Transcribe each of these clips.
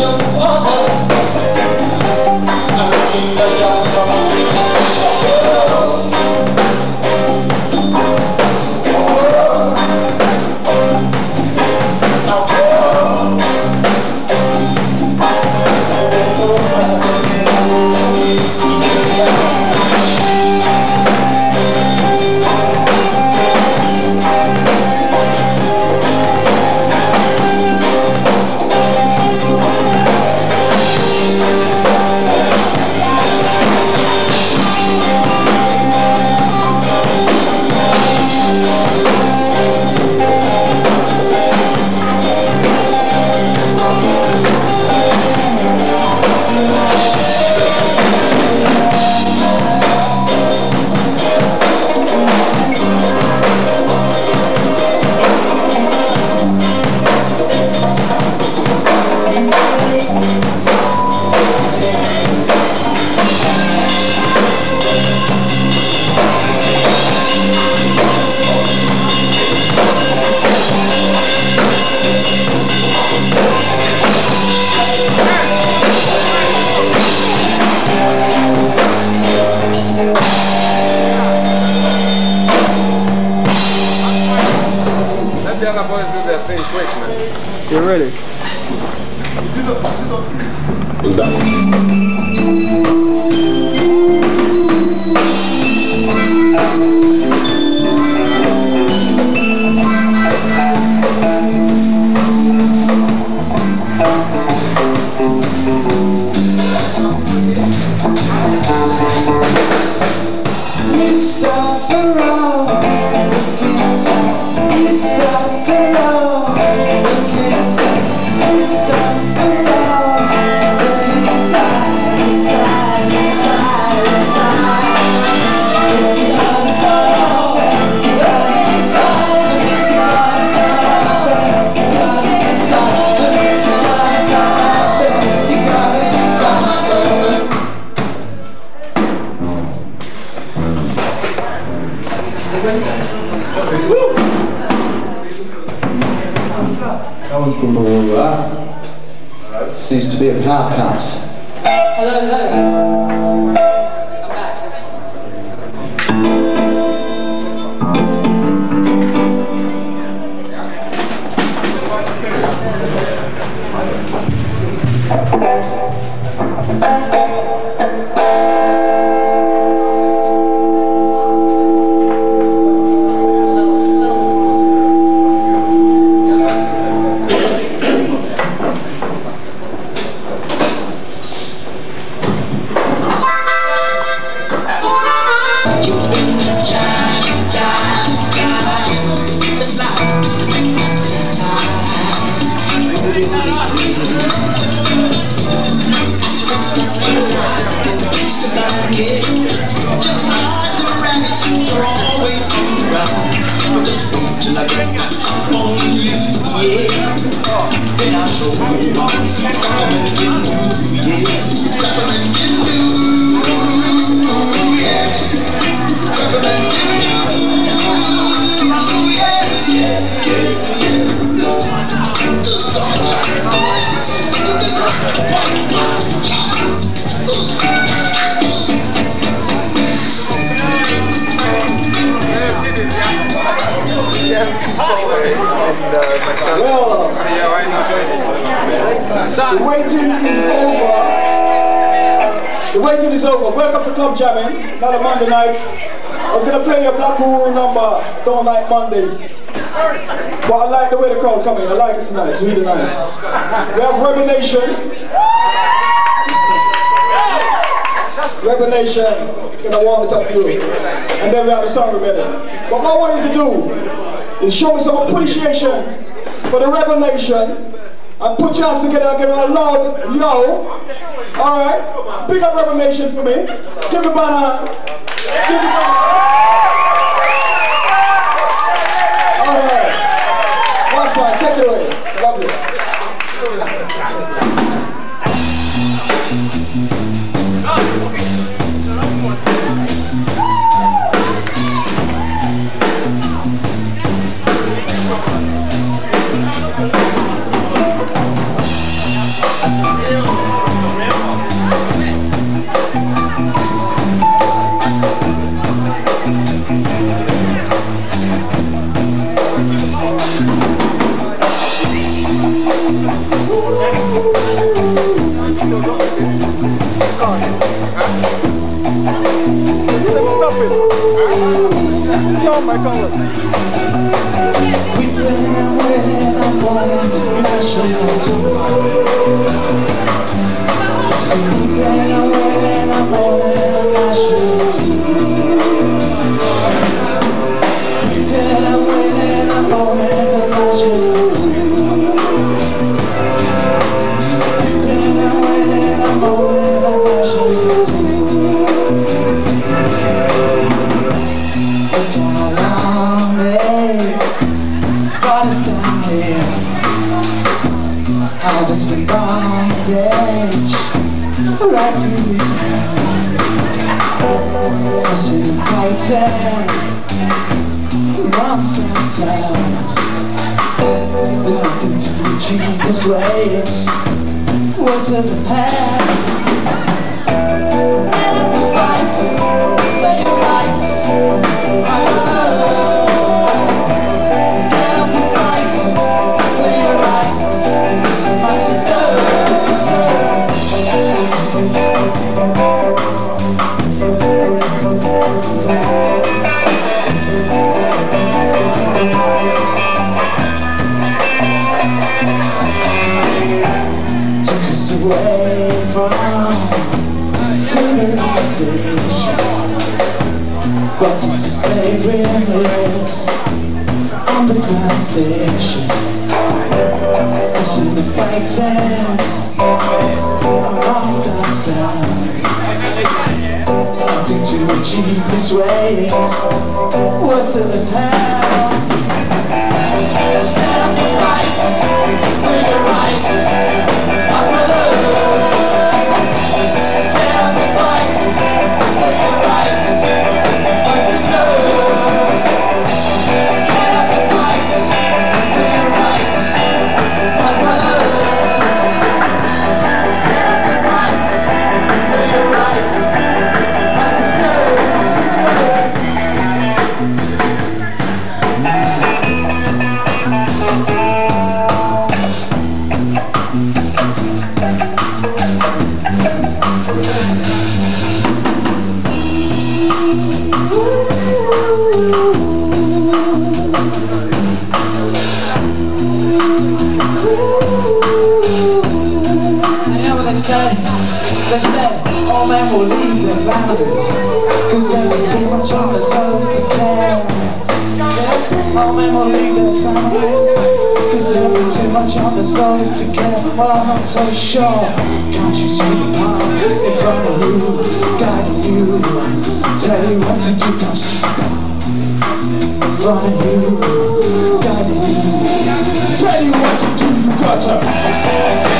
your father. I remember your show me some appreciation for the revelation and put your hands together and give a love yo. Alright? Big up revelation for me. Give the banner. We've been away and fighting amongst ourselves There's nothing to achieve this race What's in the past? Slavery and this underground station Listen to fighting amongst ourselves There's nothing to achieve this race What's in the hell? They've too much on themselves to I'm not so sure. Can't you see the power in front of you? Guiding you. Tell you what to do the path in front of you. Guiding you. Tell you what to do You got to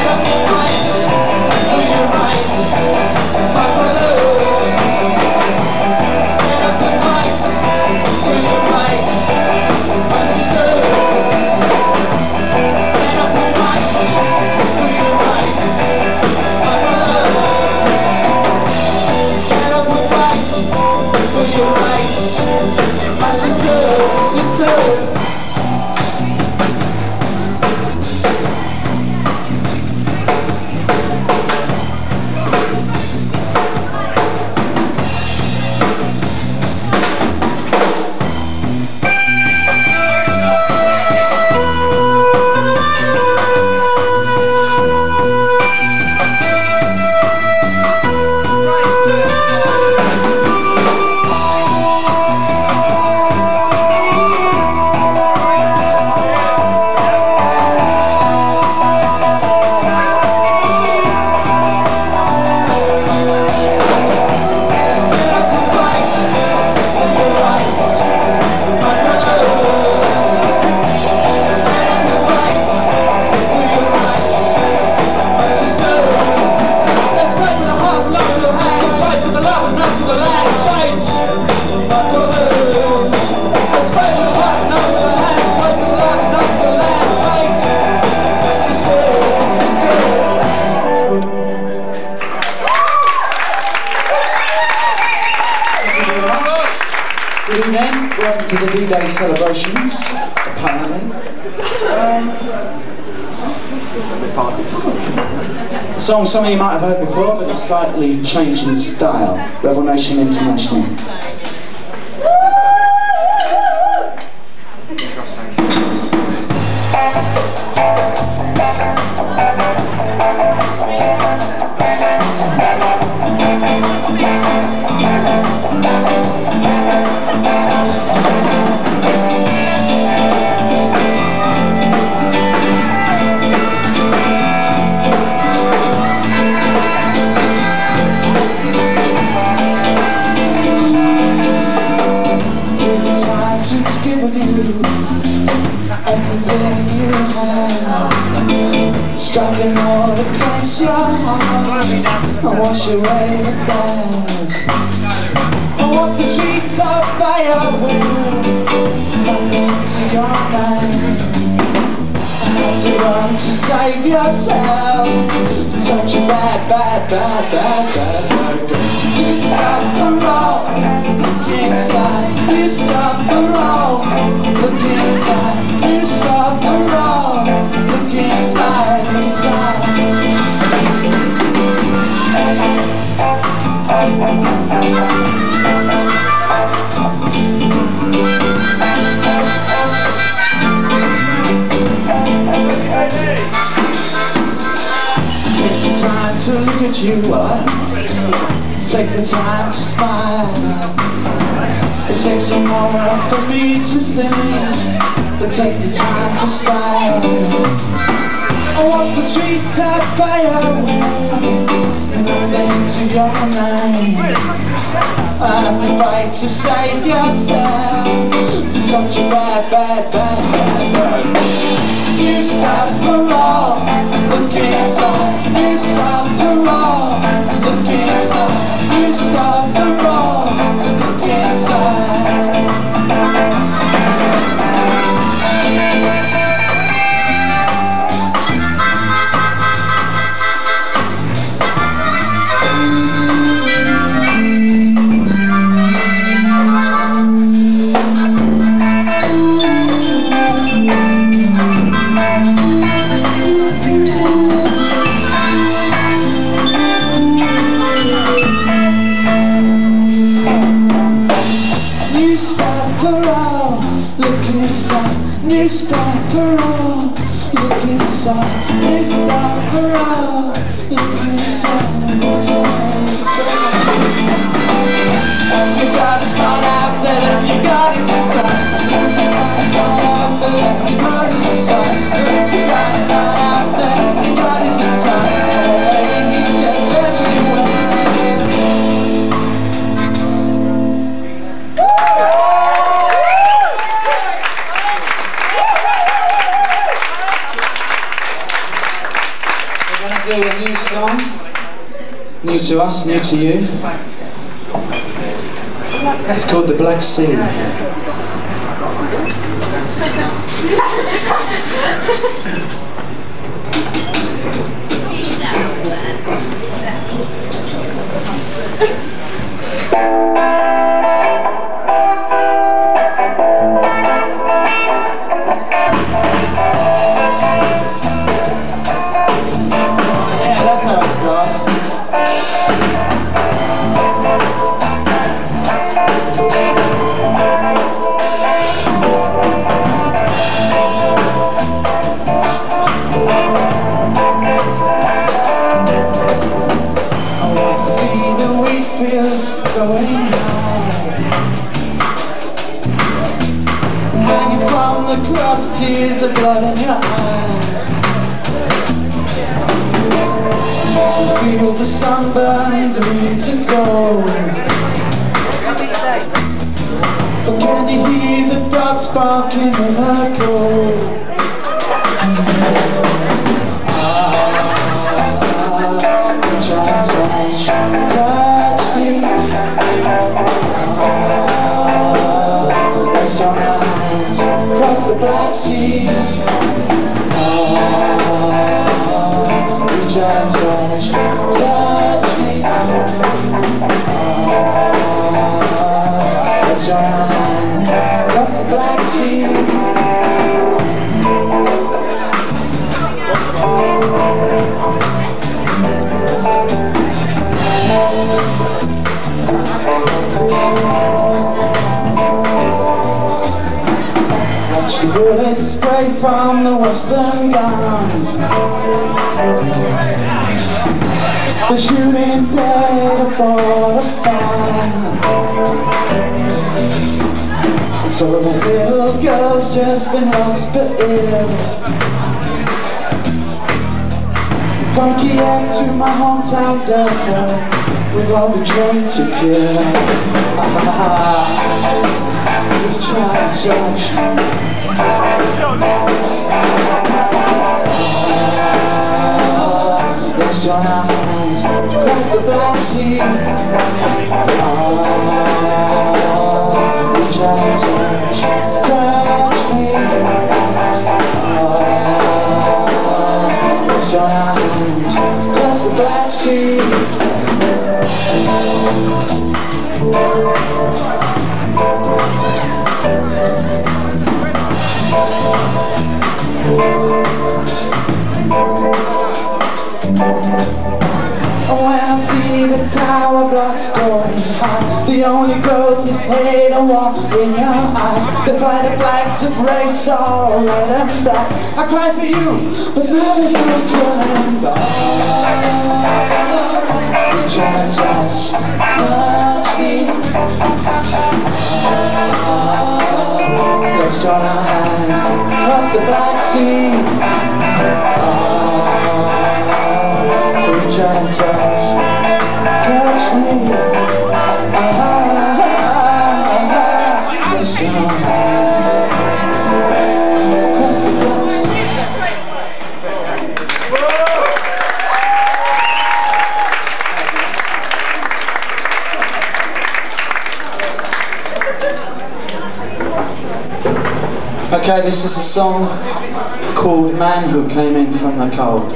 song some of you might have heard before, but it's slightly changed in style. Rebel Nation International. Take the time to smile. I walk the streets at fire. Nothing to your name I have to fight to save yourself. From such a bad, bad, bad, bad, bad You stop the road, look inside. You stop the road, look inside. You stop the road, inside. You stop the road, to us, new to you. It's called The Black Sea. Let's join our hands across the Black Sea Ah, reach out touch from the western guns. The shooting played for the So the little girl's just been hospitated From Kiev to my hometown Delta We've all been trained to kill. Reach out and touch Let's join our hands the Black Sea Reach out touch, touch me Let's join our hands the Black Sea see the tower blocks going high. The only growth is hate and war in your eyes. The fight the flag to break sorrow red and black I cry for you, but there is no turning back. Out and touch, touch me Let's join our hands across the Black Sea. Reach out and touch, Okay, this is a song called Man Who Came In From the Cold.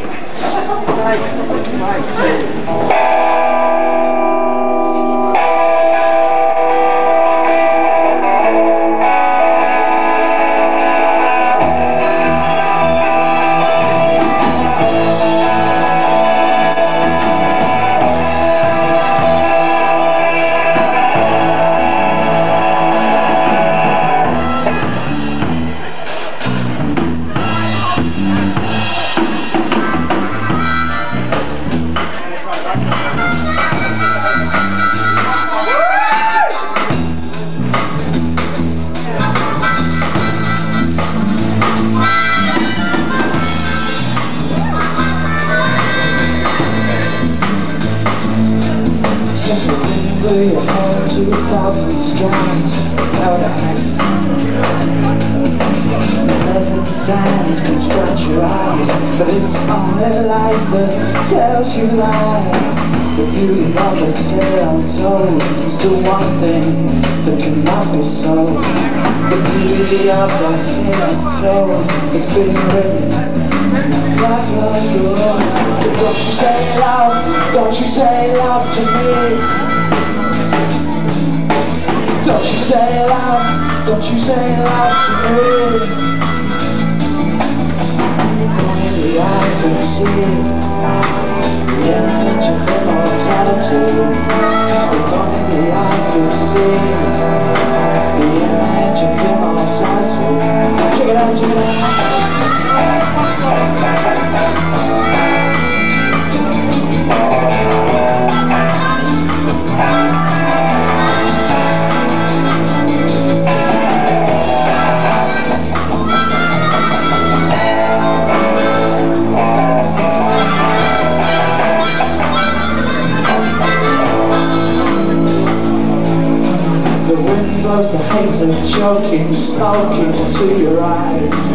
Tells you lies. The beauty of the tale told Is the one thing that cannot be sold The beauty of the tale told Has been written like a girl Don't you say it loud, don't you say it loud to me. Don't you say it loud, don't you say it loud to me I can see the image of immortality If only I could see the image of immortality Check it out, check it out wind the hate of choking, smoking to your eyes.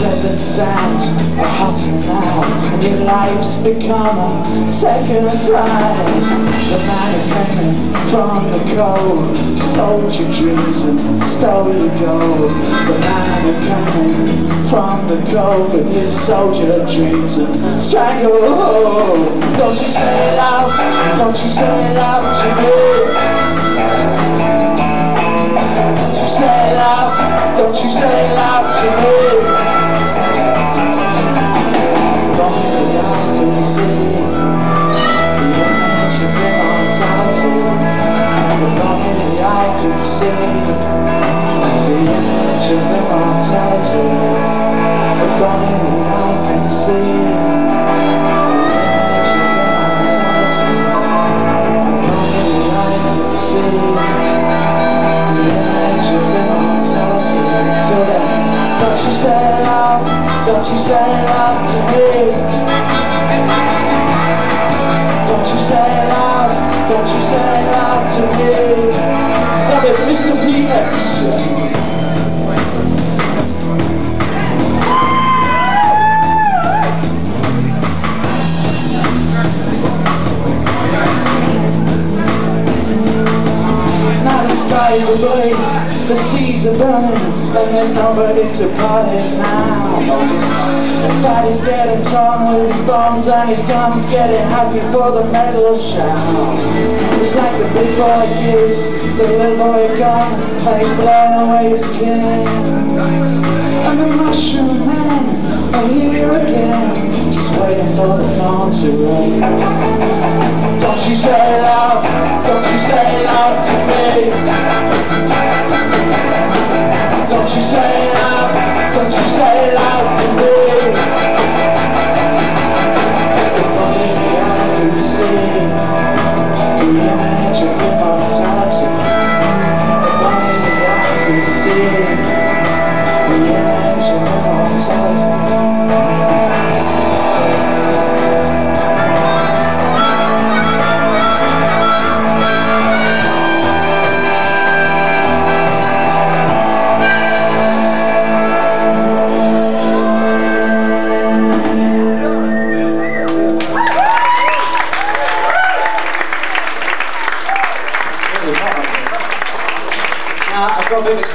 Desert sands are hotter now, and your life's become a second prize. The man who from the cold sold your dreams and stole your gold. The man who from the cold with his soldier dreams and strangled. Don't you say it loud, don't you say it loud to me. Don't you say loud, don't you say loud to me. Only I could see the image of immortality. If only I could see the image of immortality. If only I could see don't you say loud, don't you say loud to nobody to party now. Fatty's getting drawn with his bombs and his guns, getting happy for the medal shout. It's like the big boy gives the little boy a gun, and he's blowing away his king. And the mushroom men are here again, just waiting for the phone to ring. Don't you say loud, don't you say loud to me Don't you say loud, don't you say loud to me. If only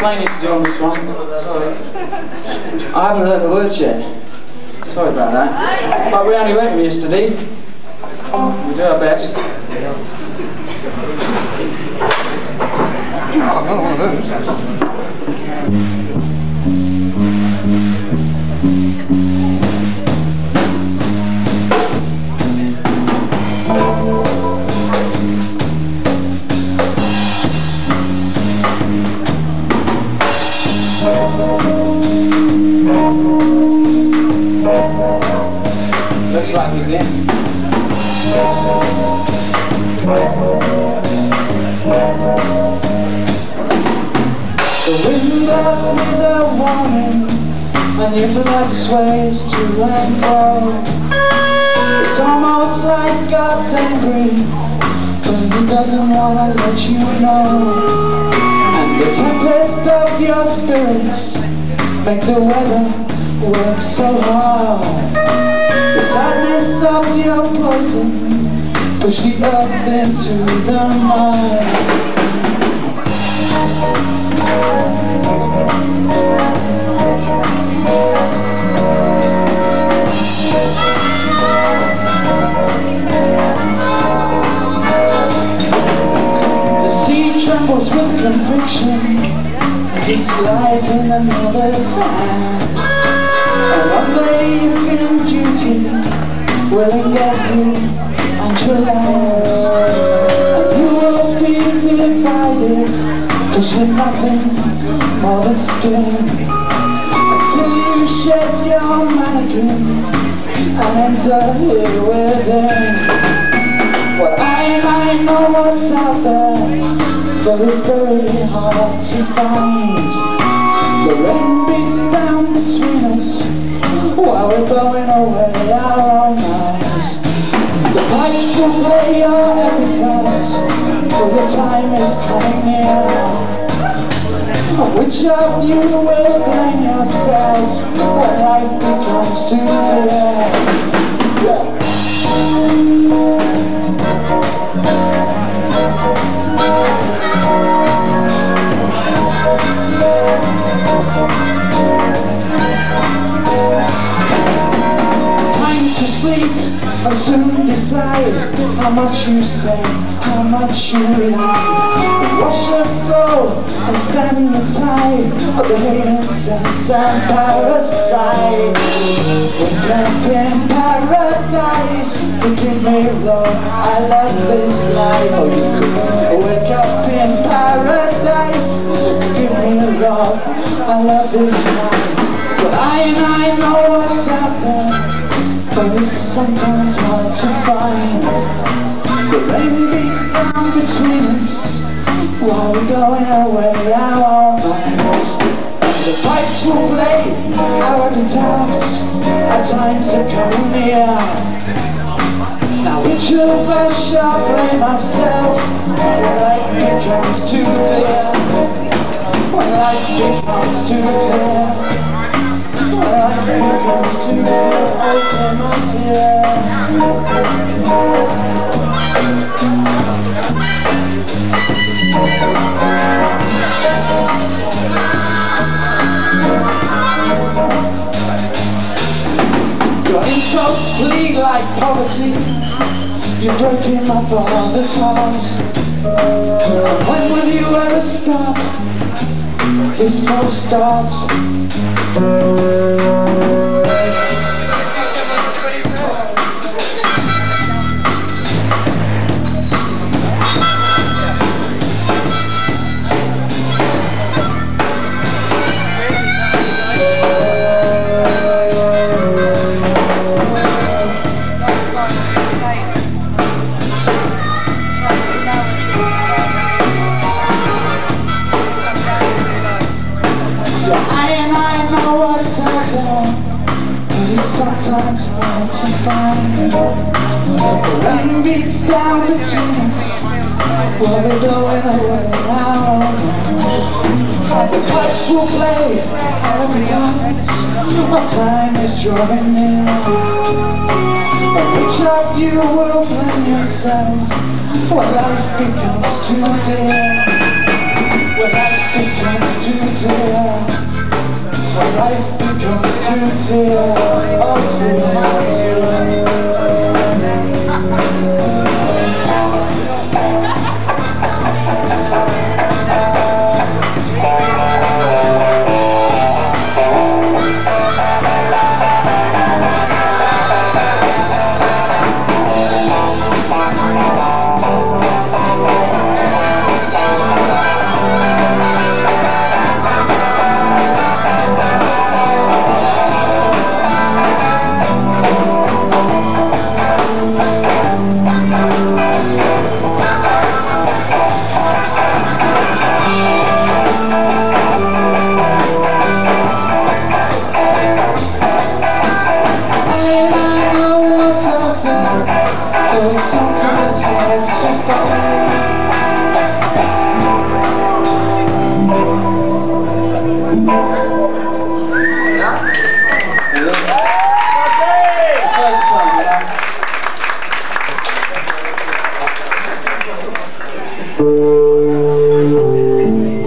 got a explaining to do on this one. Sorry. I haven't learned the words yet. Sorry about that. But we only went them yesterday. We do our best. Looks And your blood sways to and fro It's almost like God's angry But he doesn't want to let you know. And the tempest of your spirits Make the weather work so hard. The sadness of your poison Push the earth into the mud conviction As it lies in another's hand And one day you feel duty Will engulf you and your lands And you will be divided Cause you're nothing more than skin. Until you shed your mannequin And enter here within. Well, I, I know what's out there, but it's very hard to find. The rain beats down between us, while we're blowing away our own minds. The pipes will play your epitaphs, for your time is coming near. Which of you will blame yourselves when life becomes too dear? Yeah. Sleep and soon decide how much you say, how much you lie. Wash your soul and stand in the tide of the hidden sense and parasite. Wake up in paradise, forgive me, Lord, I love this life. Oh, you could wake up in paradise, forgive me, Lord, I love this life. But I and I know what's out there but it's sometimes hard to find The rain beats down between us While we're blowing away our minds The pipes will play our epitaphs Our times are coming near. Now which Mutual shall blame ourselves When life becomes too dear. When life becomes too dear. When life becomes too dear Oh my Your insults bleed like poverty. You're breaking my father's heart When will you ever stop? This false start sometimes beats down between us While we're blowing away now The pipes will play. Our times Our time is drawing near. Which of you will blame yourselves? When life becomes too dear. When life becomes too dear. When life becomes too dear, oh dear, oh dear. Thank you.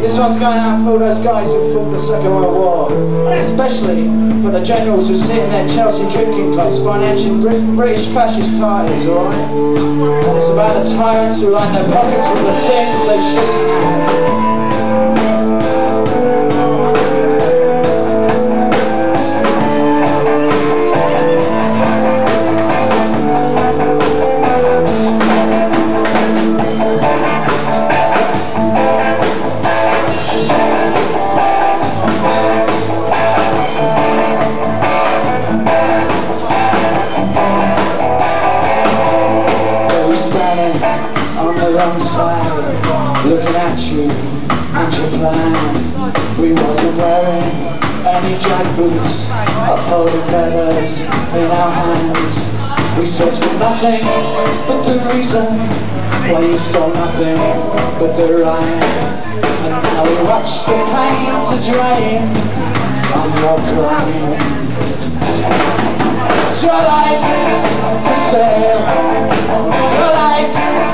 This one's going out for all those guys who fought the Second World War, especially for the generals who sit in their Chelsea drinking clubs financing British fascist parties, alright? It's about the tyrants who line their pockets with the things they shouldn't any jack boots holding feathers in our hands. We searched for nothing but the reason why you stole nothing but the rhyme. And now we watch the pain to drain on your crying. It's your life for sale, your life.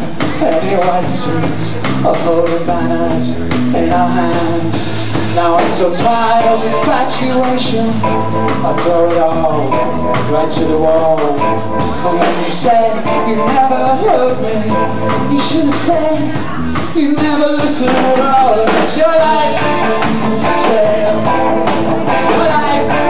any white suits holding banners in our hands. Now I'm so tired of infatuation I throw it all right to the wall. But when you said you never loved me You should have said you never listened at all. It's your life, sail Your life,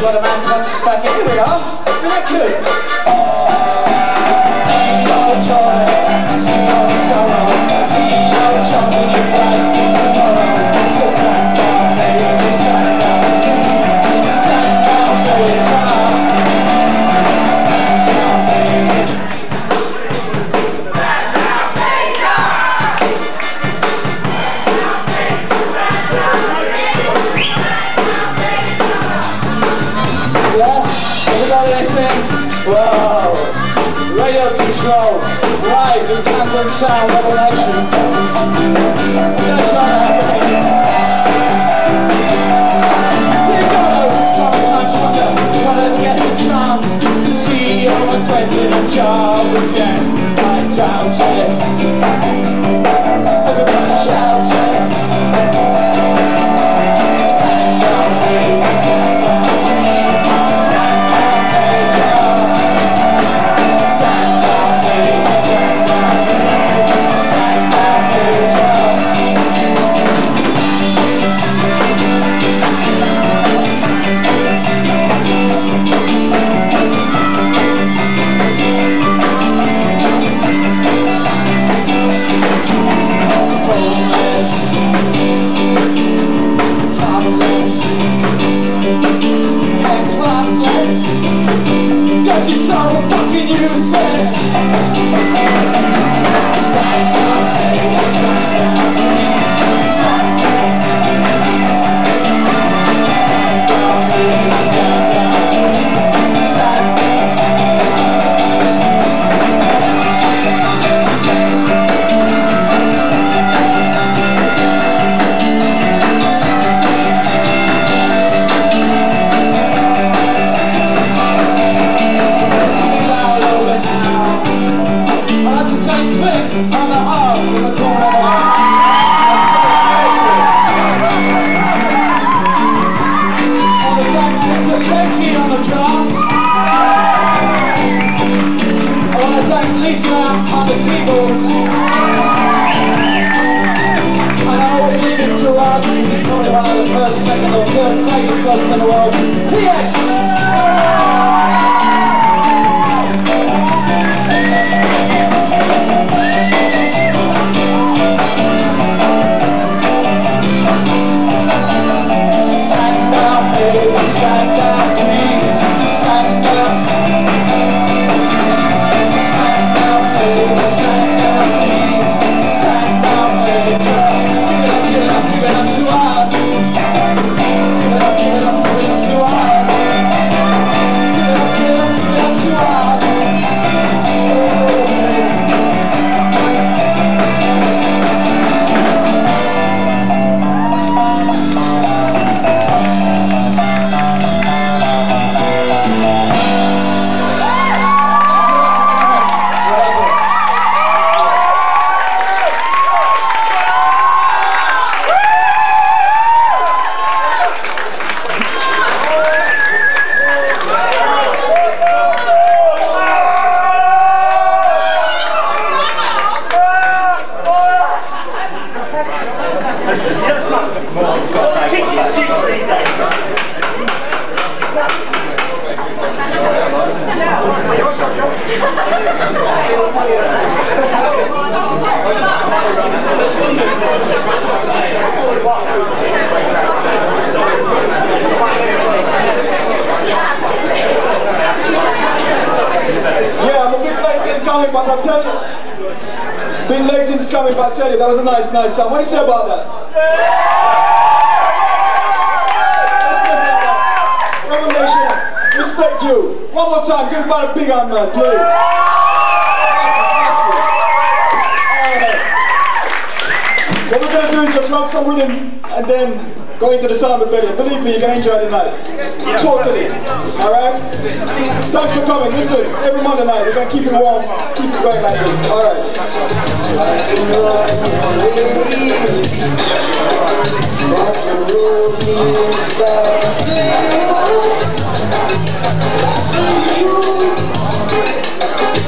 What a man punches back in. Here we are. We're that good. shot double election. Got get the chance to see all my friends in a again. I doubt it. Everybody shouting. about the first, second, or third greatest clubs in the world. PX! believe me, you're gonna enjoy the night. Totally. Alright? Thanks for coming. Listen, every Monday night, we're gonna keep it warm, keep it going like this. Alright.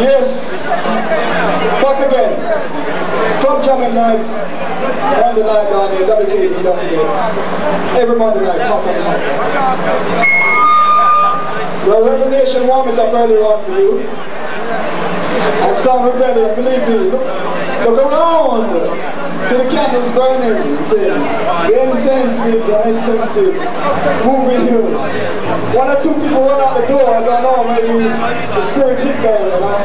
Yes. Back again. Club Jamin night. Monday night down here, WKD down here. Every Monday night, hot and hot. Well, Revelation warmed it up on for you. And Sound Rebellion, believe me, look, look around. See the candles burning, it is. The incense is an incense is moving here. One or two people run out the door, I don't know, maybe the spirit hit them, you know.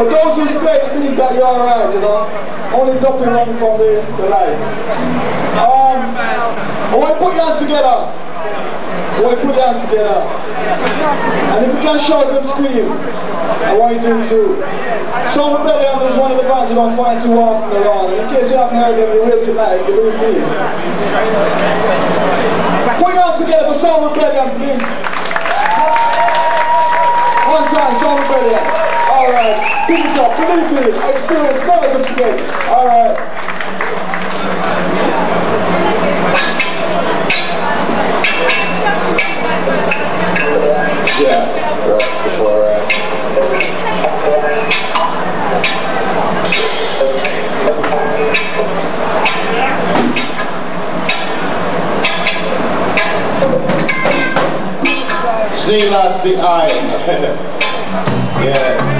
For those who stay, it means that you're alright, you know. Only dumping run from the, the light. Um, I want to put your hands together. To put your hands together. And if you can shout and scream, I want you to too. Sound Rebellion is one of the bands you don't find too often around. And in case you haven't heard them, you will tonight, believe me. Put your hands together for Sound Rebellion, please. One time, Sound Rebellion. Alright, pick it believe me, experience, never to forget. Alright. Yeah, Rastafari. Selassie I. yeah.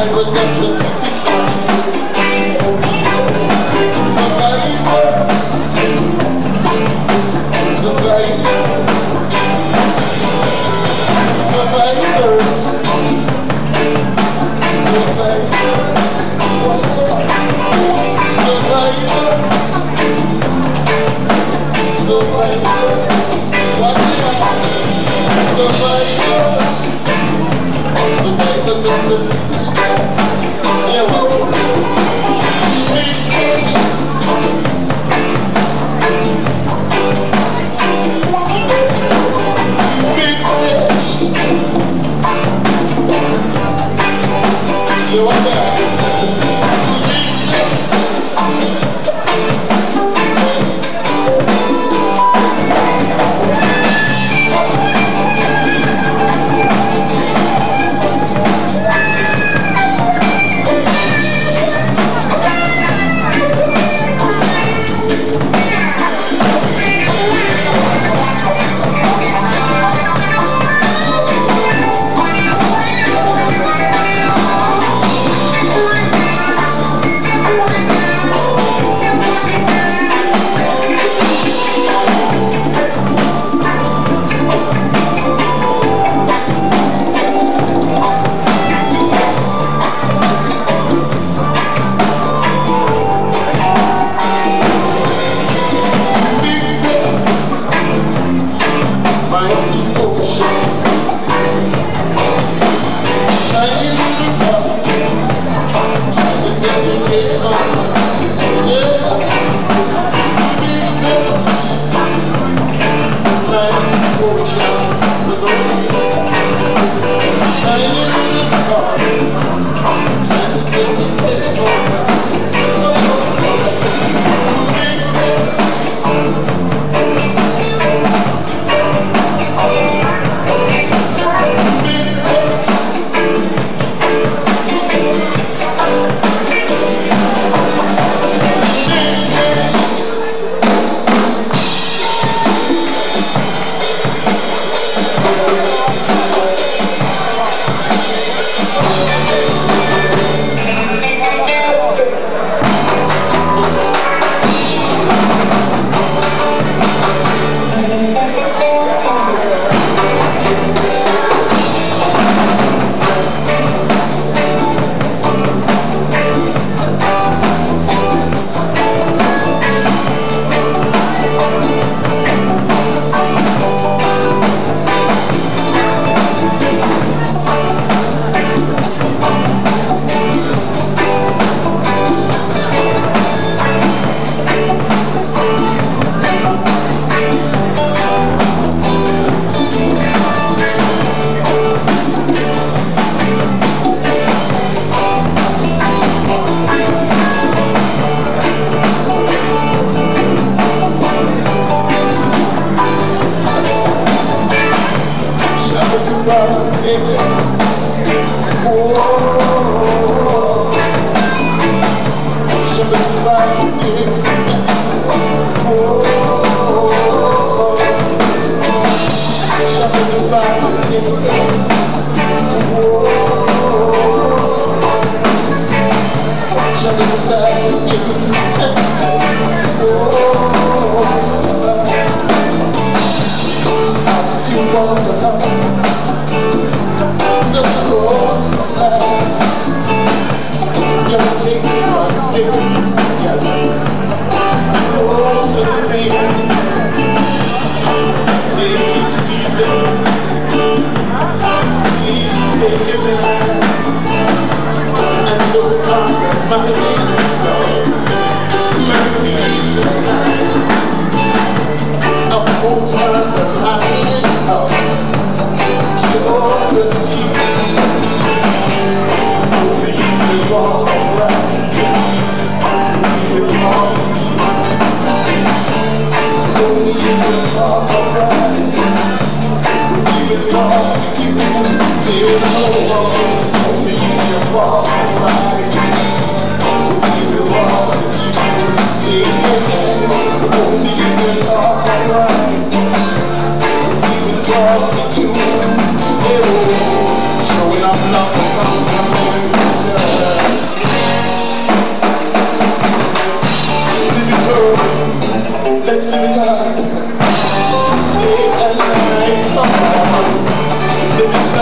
Survivors of the Remember the sky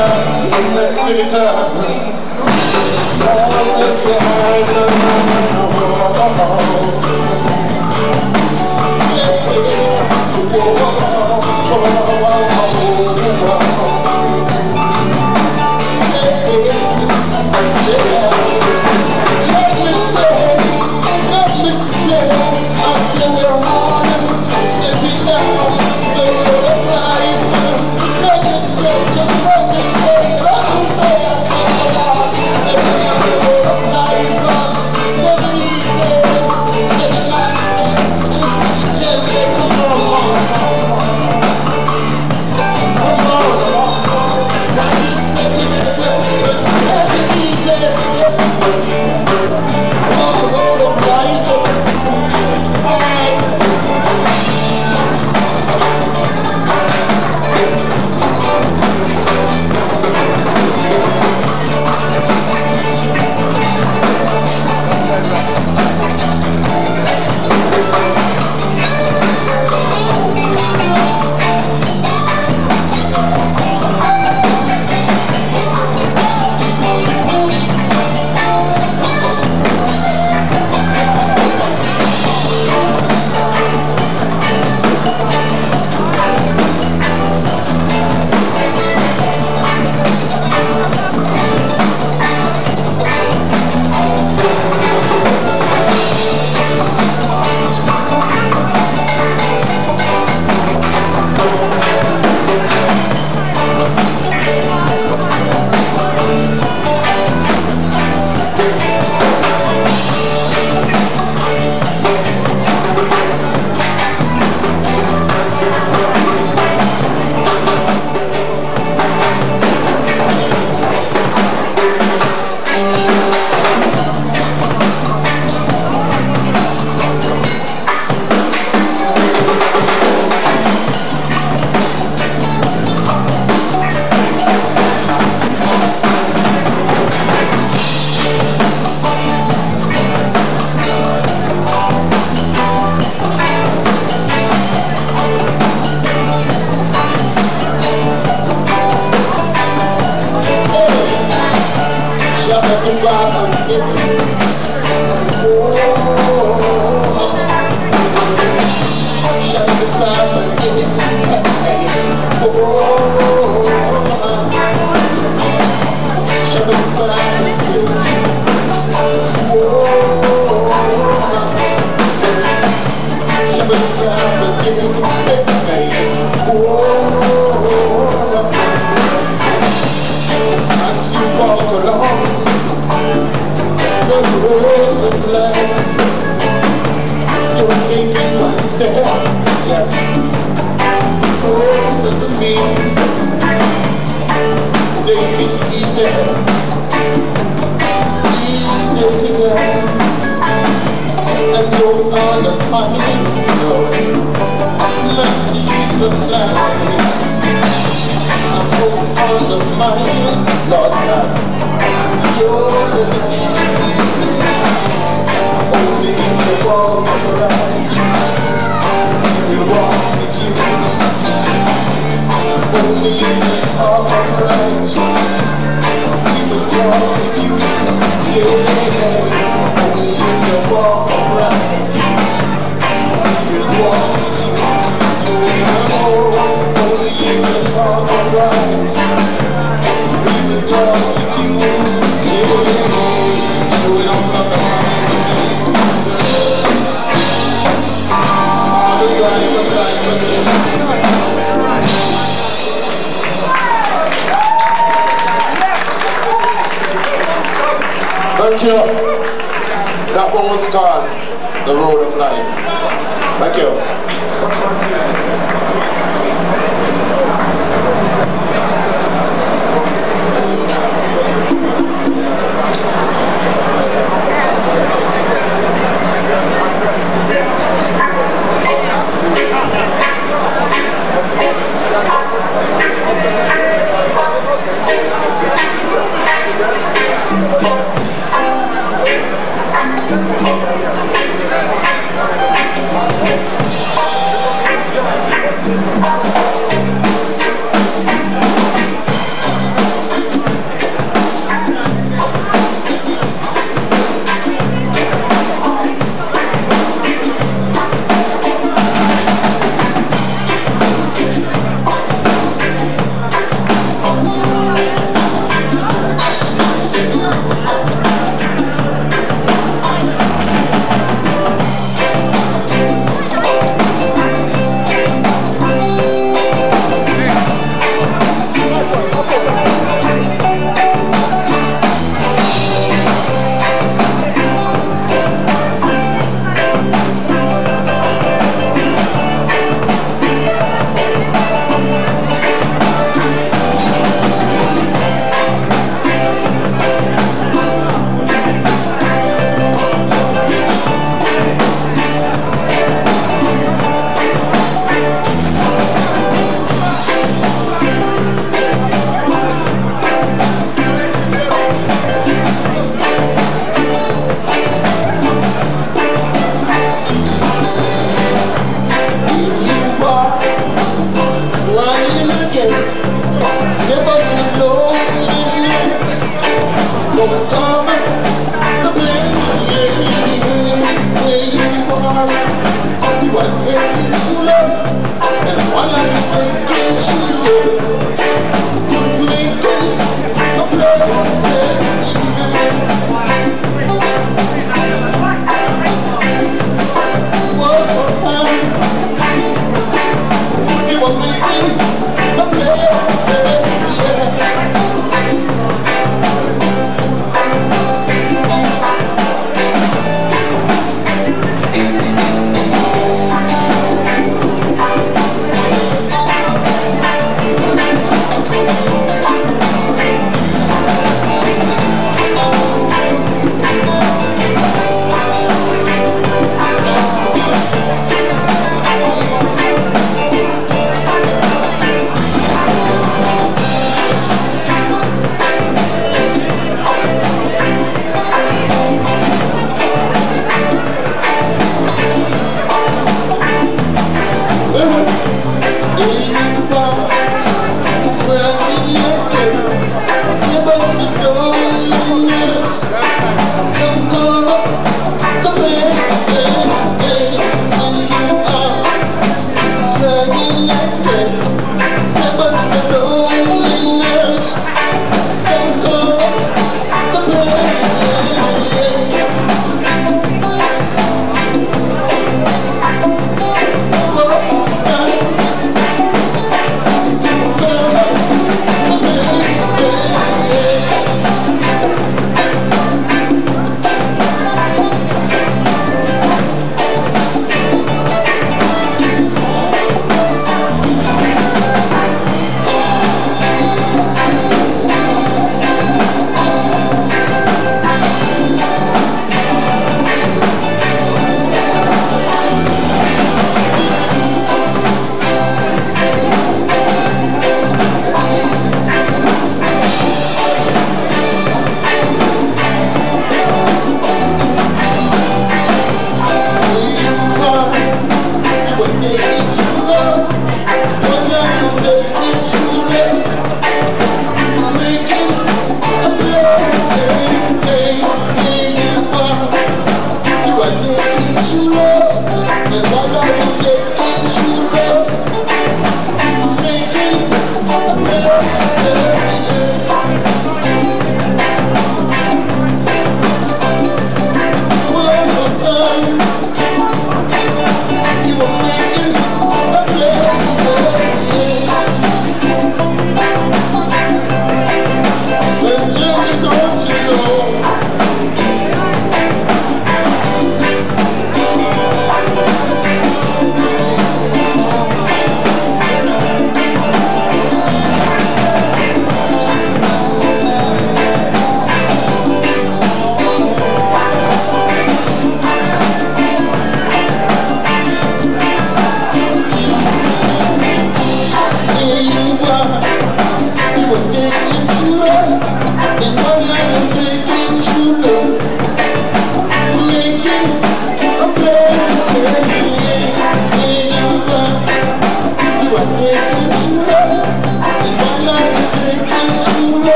time, let's give it time. Now Oh, oh, oh, oh.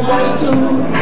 And the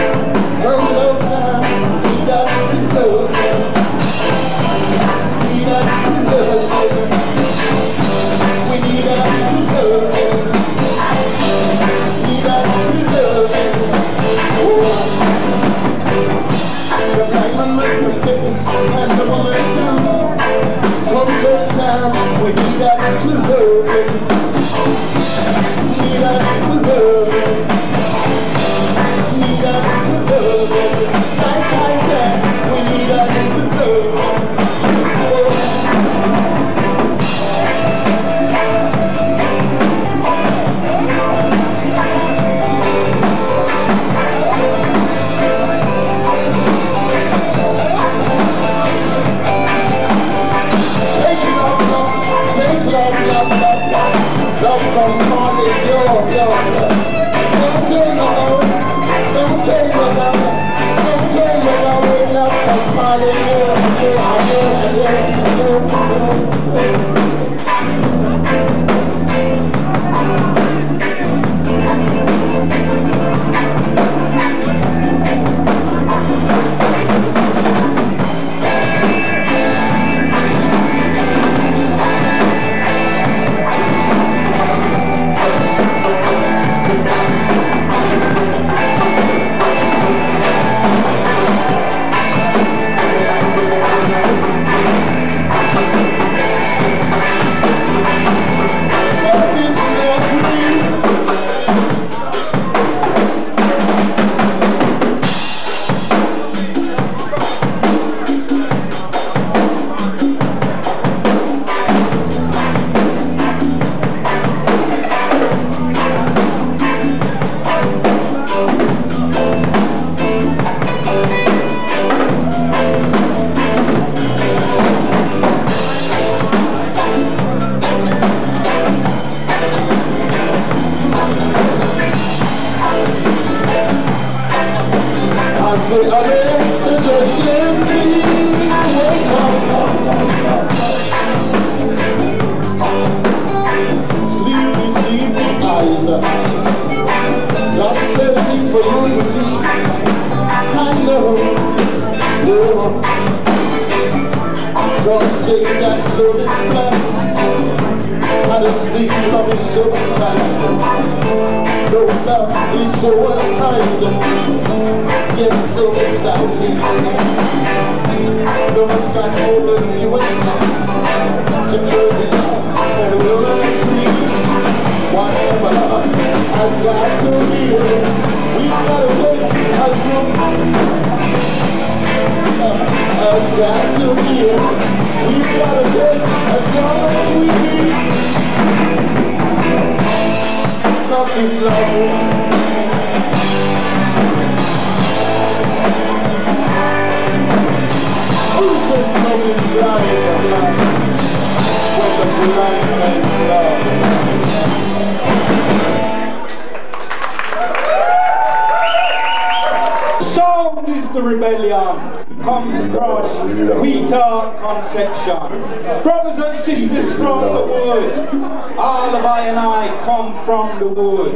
for you to see. I know. Yeah. Some say that love is blind. How to sleep, love is so unkind. No love is so unkind. Yet so exciting. No one's got hold of you and I. turn the love and the free. Whatever has got to be We gotta has got to be it. We've got to take as long as we need. Not this love. Who says love is blind? When the blind man's love. Sound is the rebellion. Come to crush weaker conception. Brothers and sisters from the wood. All of I and I come from the wood.